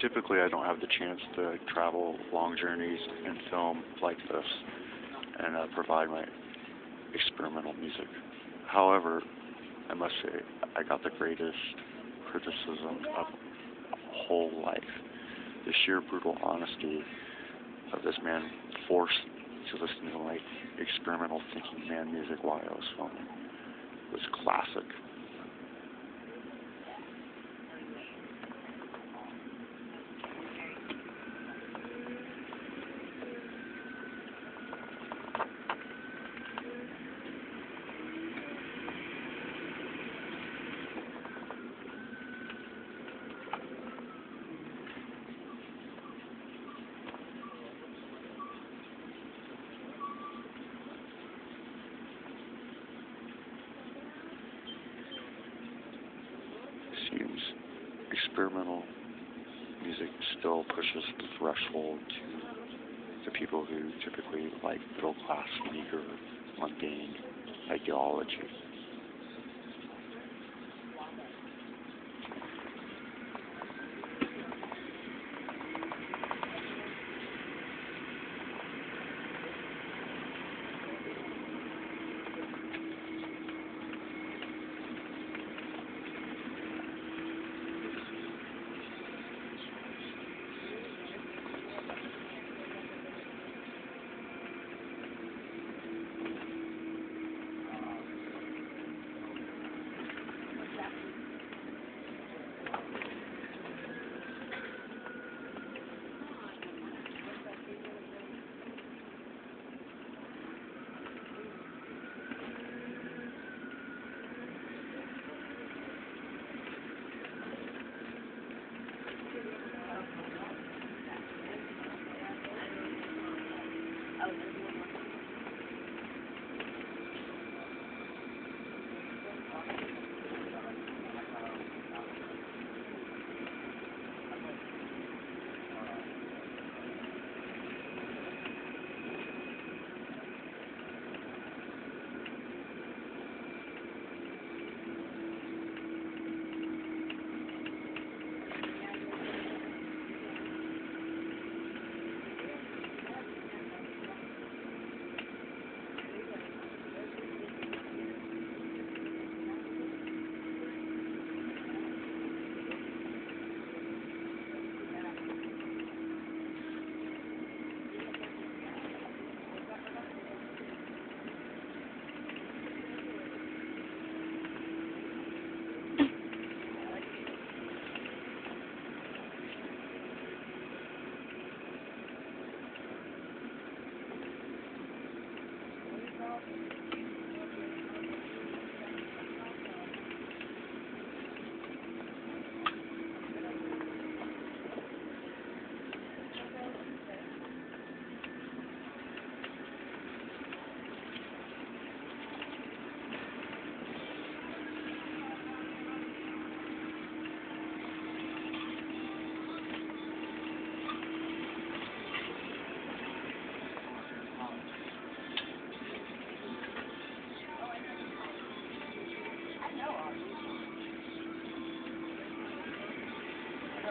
Typically, I don't have the chance to travel long journeys and film like this and uh, provide my experimental music. However, I must say, I got the greatest criticism of whole life. The sheer brutal honesty of this man forced to listen to like experimental thinking man music while I was filming was classic. Experimental music still pushes the threshold to the people who typically like middle class, meager, mundane ideology.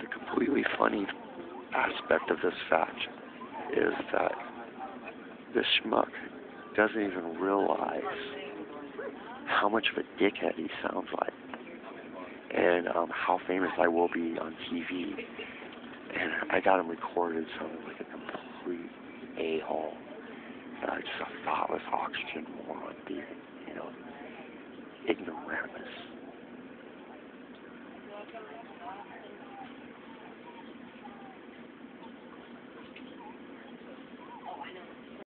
The completely funny aspect of this fact is that this schmuck doesn't even realize how much of a dickhead he sounds like and um, how famous I will be on TV. And I got him recorded sounding like a complete a-hole. Uh, just a thoughtless oxygen moron, dude. You know, ignoramus.